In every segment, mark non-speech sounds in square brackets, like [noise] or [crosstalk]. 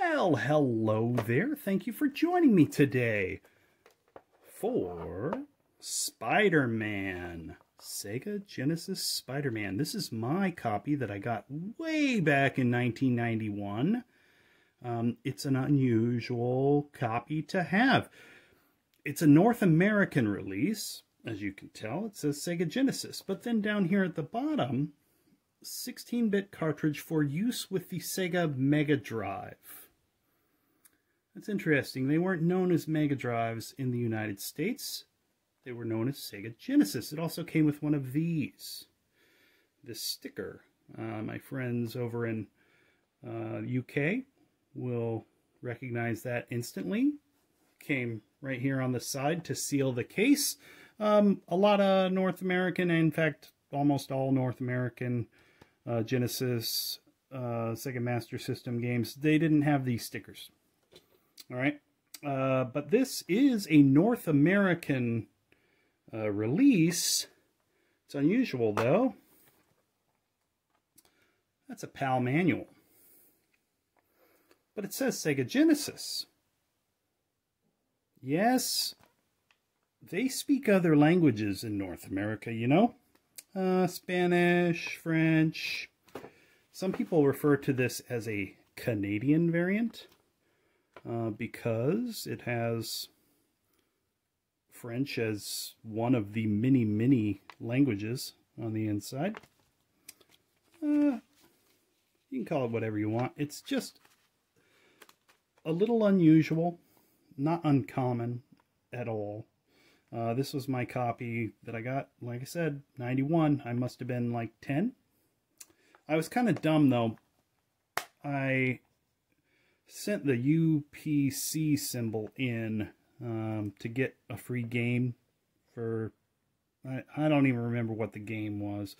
Well, hello there. Thank you for joining me today for Spider-Man. Sega Genesis Spider-Man. This is my copy that I got way back in 1991. Um, it's an unusual copy to have. It's a North American release, as you can tell. It says Sega Genesis. But then down here at the bottom, 16-bit cartridge for use with the Sega Mega Drive. That's interesting. They weren't known as Mega Drives in the United States. They were known as Sega Genesis. It also came with one of these. This sticker. Uh, my friends over in uh, UK will recognize that instantly. Came right here on the side to seal the case. Um, a lot of North American, in fact, almost all North American uh, Genesis, uh, Sega Master System games, they didn't have these stickers. All right. Uh, but this is a North American uh, release. It's unusual, though. That's a PAL manual. But it says Sega Genesis. Yes, they speak other languages in North America, you know? Uh, Spanish, French. Some people refer to this as a Canadian variant uh, because it has French as one of the many, many languages on the inside. Uh, you can call it whatever you want. It's just a little unusual, not uncommon at all. Uh, this was my copy that I got, like I said, 91. I must have been like 10. I was kind of dumb, though. I sent the UPC symbol in um, to get a free game for... I, I don't even remember what the game was.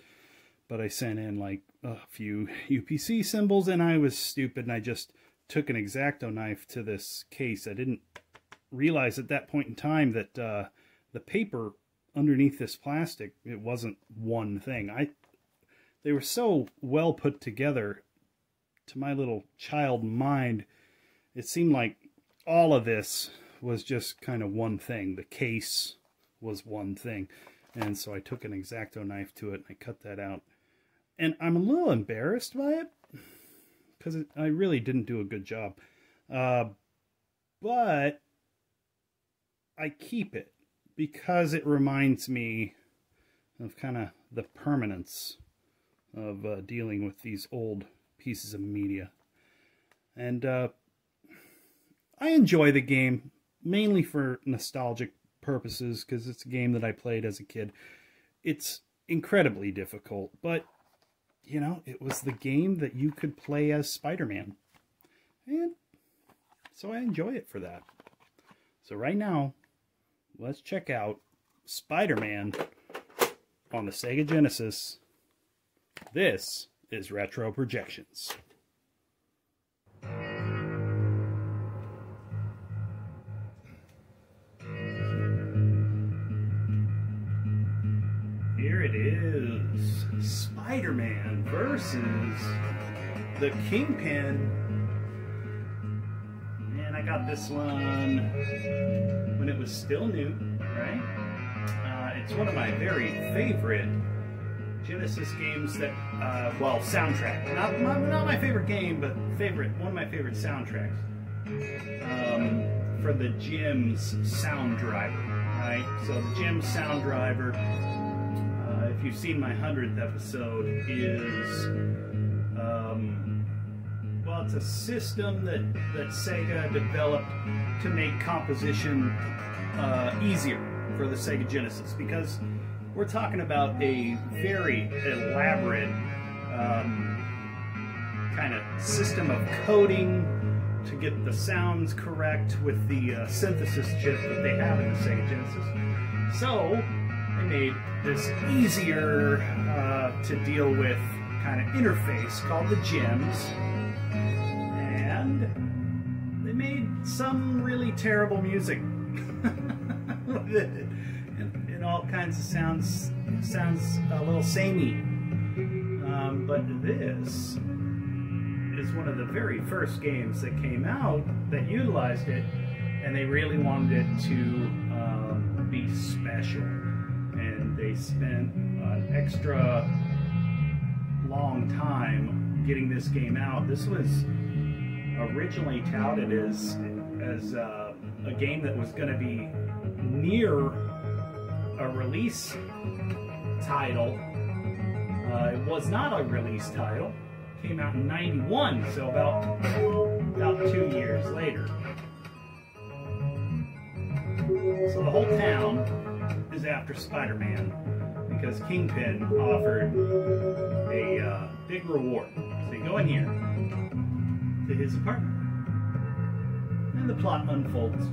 But I sent in like a few [laughs] UPC symbols, and I was stupid, and I just took an X-Acto knife to this case. I didn't realize at that point in time that... Uh, the paper underneath this plastic, it wasn't one thing. I they were so well put together to my little child mind. It seemed like all of this was just kind of one thing. The case was one thing. And so I took an X-Acto knife to it and I cut that out. And I'm a little embarrassed by it because I really didn't do a good job. Uh, but I keep it because it reminds me of kind of the permanence of uh, dealing with these old pieces of media. And uh, I enjoy the game mainly for nostalgic purposes because it's a game that I played as a kid. It's incredibly difficult, but you know, it was the game that you could play as Spider-Man. And so I enjoy it for that. So right now, let's check out Spider-Man on the Sega Genesis. This is Retro Projections. It is. Spider-Man versus the Kingpin. And I got this one when it was still new, right? Uh, it's one of my very favorite Genesis games that, uh, well, soundtrack. Not, not, not, my favorite game, but favorite, one of my favorite soundtracks. Um, for the GEMS sound driver, right? So the GEMS sound driver, if you've seen my 100th episode, is um, well, it's a system that, that Sega developed to make composition uh, easier for the Sega Genesis because we're talking about a very elaborate um, kind of system of coding to get the sounds correct with the uh, synthesis chip that they have in the Sega Genesis. So made this easier uh, to deal with kind of interface called the GEMS and they made some really terrible music [laughs] it. And, and, all kinds of sounds sounds a little samey. Um, but this is one of the very first games that came out that utilized it, and they really wanted it to um, be special. They spent an extra long time getting this game out. This was originally touted as as uh, a game that was going to be near a release title. Uh, it was not a release title. Came out in '91, so about about two years later. So the whole town is after Spider-Man because Kingpin offered a uh, big reward. So you go in here to his apartment, and the plot unfolds.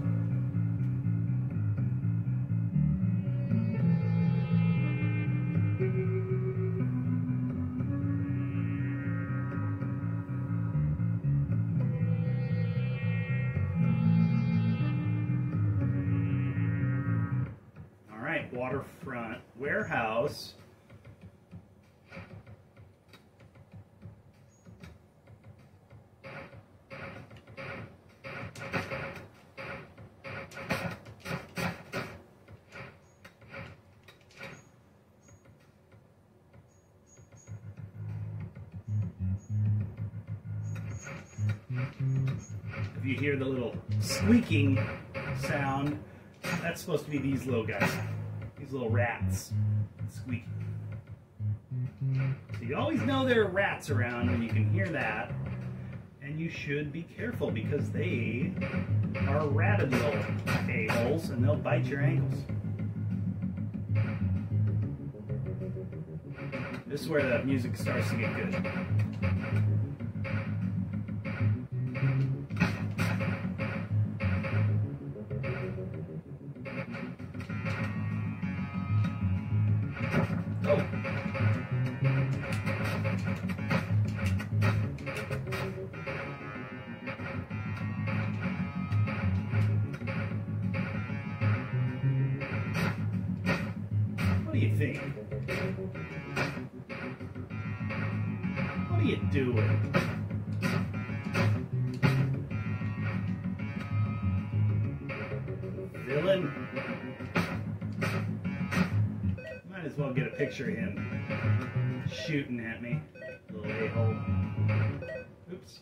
Waterfront warehouse. If you hear the little squeaking sound, that's supposed to be these little guys, these little rats squeaking. So you always know there are rats around when you can hear that, and you should be careful because they are little a-holes and they'll bite your ankles. This is where the music starts to get good. You doing? Villain? Might as well get a picture of him shooting at me. Little a-hole. Oops.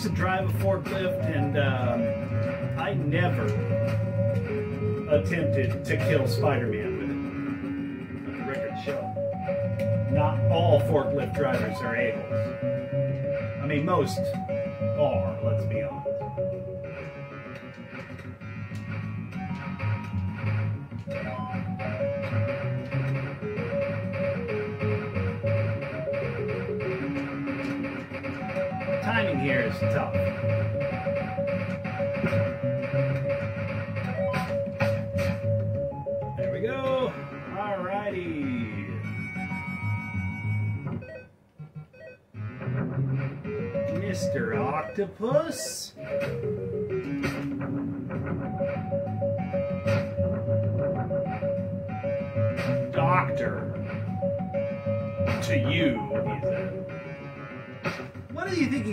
Used to drive a forklift, and um, I never attempted to kill Spider-Man with it. The record show. Not all forklift drivers are a-holes. I mean, most timing here is tough. There we go. All righty. Mr. Octopus.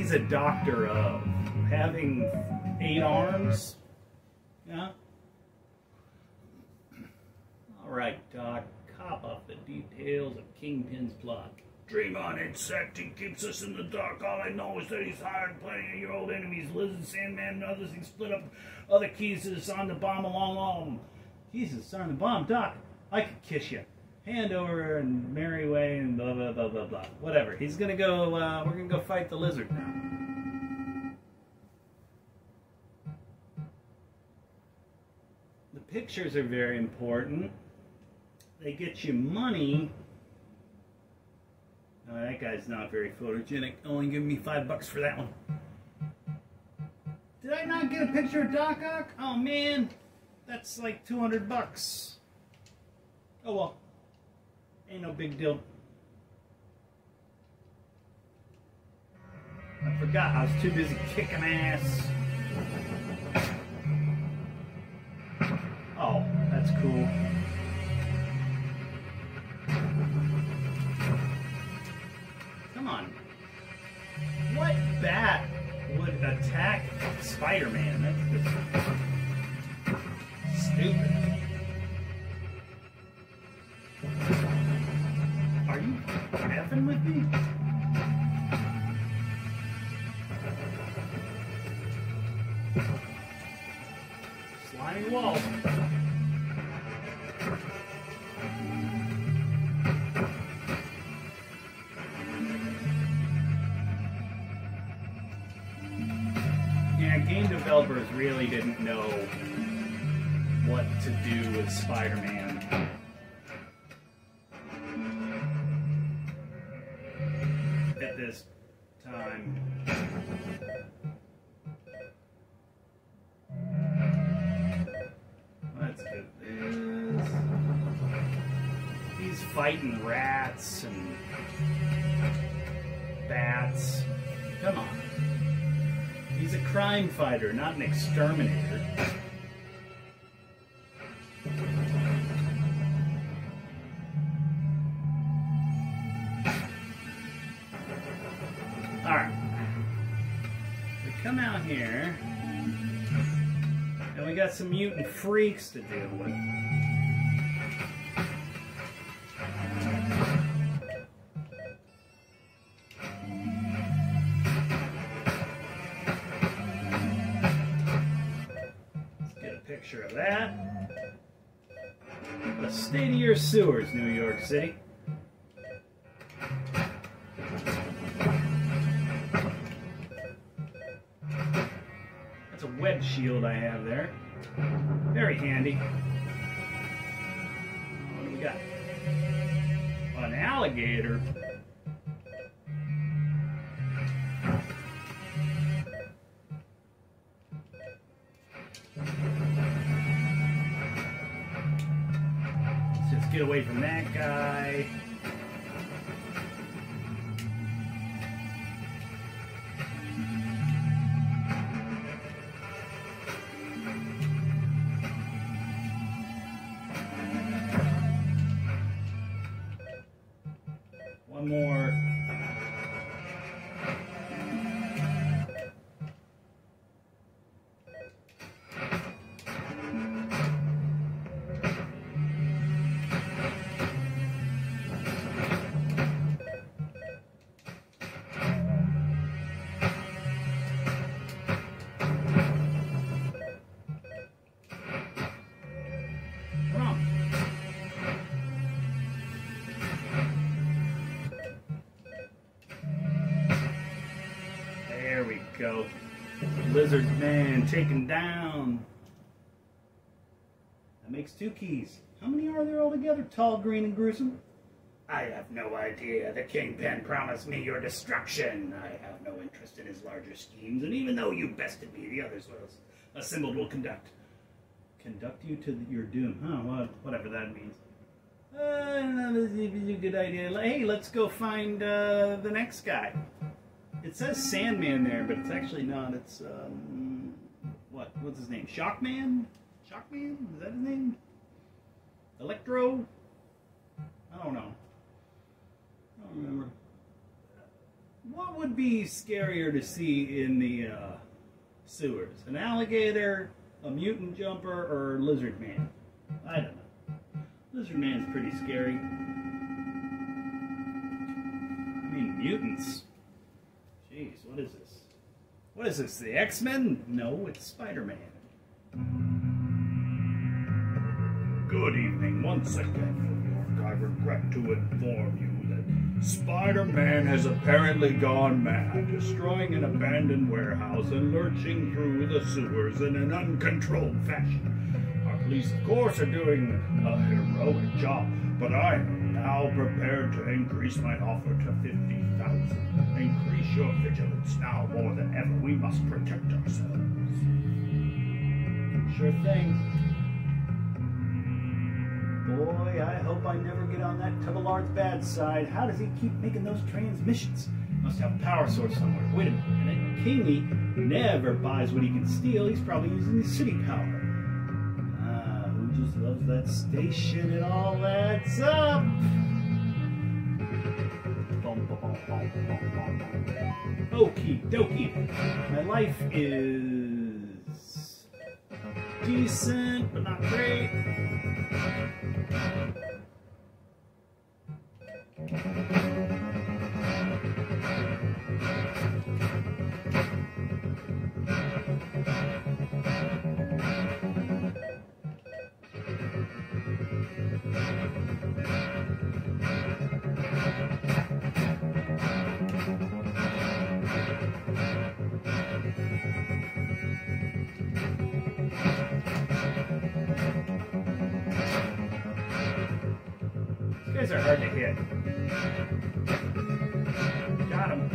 He's a doctor of? Having eight arms? Yeah? Alright, Doc. Cop up the details of Kingpin's plot. Dream on insect. He keeps us in the dark. All I know is that he's hired plenty of your old enemies, Lizard, Sandman, and others. He split up other keys to the Son the bomb along all of them. The Son the bomb? Doc, I could kiss you. Hand over and merry way and blah, blah, blah, blah, blah. Whatever. He's gonna go, uh, we're gonna go fight the lizard now. The pictures are very important. They get you money. Oh, that guy's not very photogenic. Only give me five bucks for that one. Did I not get a picture of Doc Ock? Oh man, that's like 200 bucks. Oh well, ain't no big deal. I forgot, I was too busy kicking ass. Oh, that's cool. Developers really didn't know what to do with Spider-Man. Fighter, not an exterminator. Alright. We come out here, and we got some mutant freaks to deal with. Sewers, New York City. That's a web shield I have there. Very handy. What do we got? An alligator. Away from that guy. Lizard man taken down. That makes two keys. How many are there altogether? Tall, green, and gruesome? I have no idea. The Kingpin promised me your destruction. I have no interest in his larger schemes, and even though you bested me, the others assembled will conduct. Conduct you to your doom. Huh, what, whatever that means. Uh, this is a good idea. Hey, let's go find uh, the next guy. It says Sandman there, but it's actually not. It's um, what? What's his name? Shockman? Shockman? Is that his name? Electro? I don't know. I don't remember. What would be scarier to see in the uh, sewers? An alligator, a mutant jumper, or lizard man? I don't know. Lizard man's pretty scary. I mean, mutants. Jeez, what is this? What is this? The X-Men? No, it's Spider-Man. Good evening. Once again, New York, I regret to inform you that Spider-Man has apparently gone mad, destroying an abandoned warehouse and lurching through the sewers in an uncontrolled fashion. Our police, of course, are doing a heroic job, but I am now prepared to increase my offer to 50,000. Increase your vigilance now more than ever. We must protect ourselves. Sure thing. Boy, I hope I never get on that Tubelard's bad side. How does he keep making those transmissions? Must have a power source somewhere. Wait a minute. Kingy never buys what he can steal. He's probably using the city power. Ah, who just loves that station? It all adds up. Okie dokie. My life is decent, but not great. These guys are hard to hit. Got him.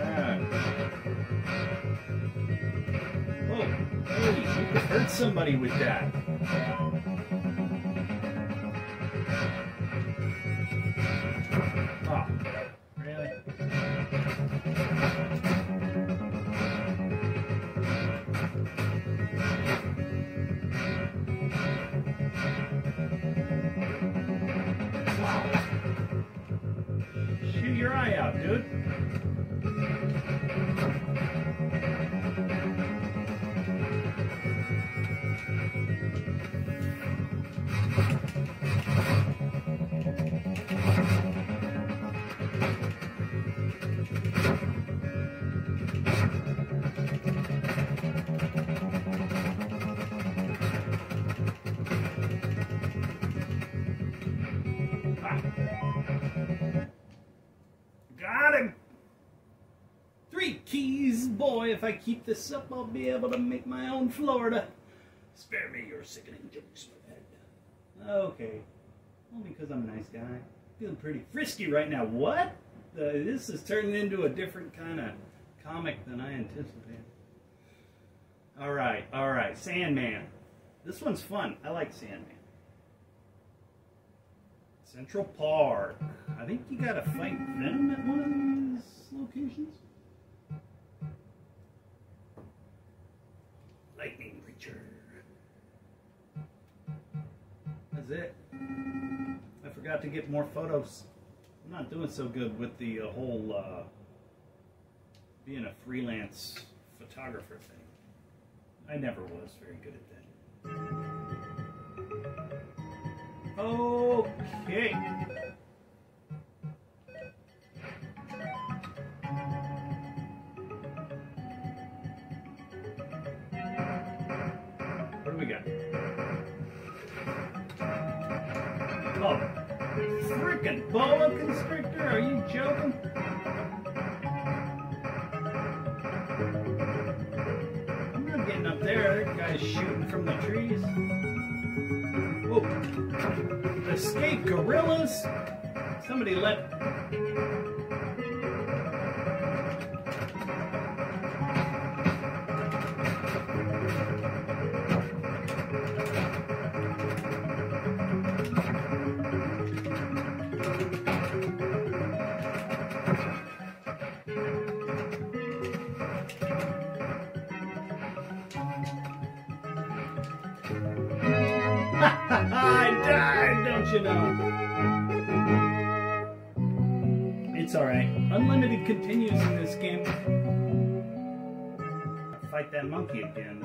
Yeah. Oh, hey, you could hurt somebody with that. Boy. If I keep this up, I'll be able to make my own Florida. Spare me your sickening jokes, my head. Okay. Only because I'm a nice guy. Feeling pretty frisky right now. What? Uh, this is turning into a different kind of comic than I anticipated. All right, all right. Sandman. This one's fun. I like Sandman. Central Park. I think you gotta fight Venom at one of these locations. That's it. I forgot to get more photos. I'm not doing so good with the uh, whole uh, being a freelance photographer thing. I never was very good at that. Okay. Oh, frickin' boa constrictor? Are you joking? I'm not getting up there. That guy's shooting from the trees. Whoa. Escape gorillas? Somebody let. Died, don't you know? It's alright. Unlimited continues in this game. Fight that monkey again,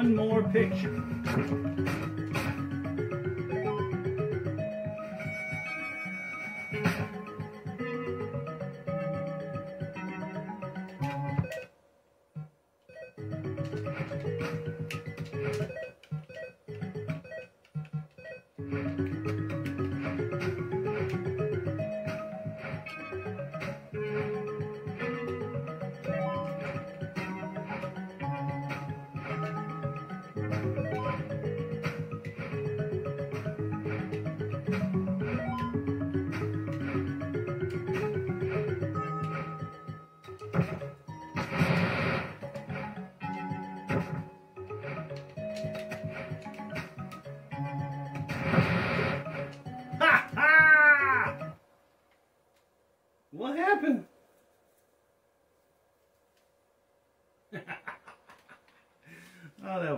One more picture.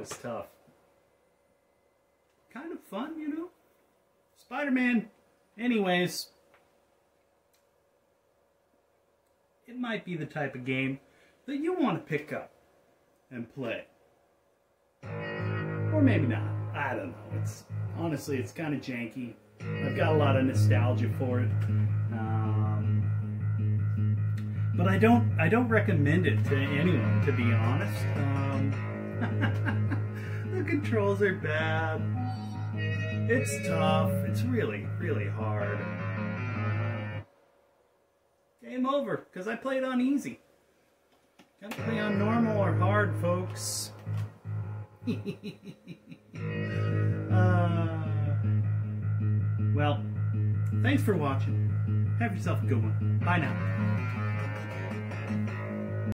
Was tough. Kind of fun, you know? Spider Man. Anyways, it might be the type of game that you want to pick up and play. Or maybe not. I don't know. It's honestly, it's kind of janky. I've got a lot of nostalgia for it, um, but I don't. I don't recommend it to anyone, to be honest. Um, [laughs] controls are bad. It's tough. It's really, really hard. Game over, because I played on easy. Gotta play on normal or hard, folks. [laughs] uh, well, thanks for watching. Have yourself a good one. Bye now.